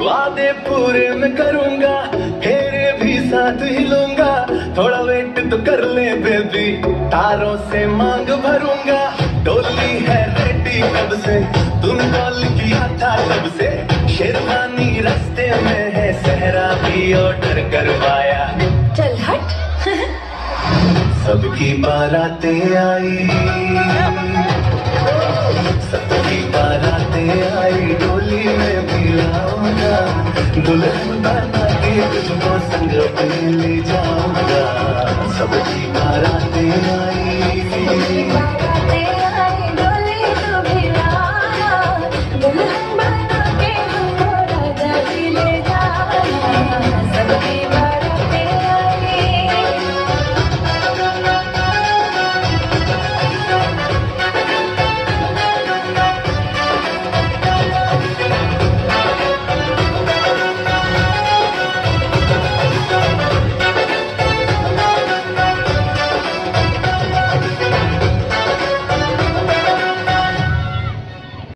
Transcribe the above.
वादे पूरे मैं करूँगा भी साथ ही लूँगा। थोड़ा वेट तो कर ले बेबी तारों से मांग भरूँगा। डोली कब से तुम कॉल किया था तब से शेरवानी रास्ते में है सहरा भी ऑर्डर करवाया। चल हट। सबकी बारातें आई। सबकी बारातें आई डोली में भी लाऊँगा। दुल्हन बना के तुझको संग ले जाऊँगा। सबकी बारातें आई।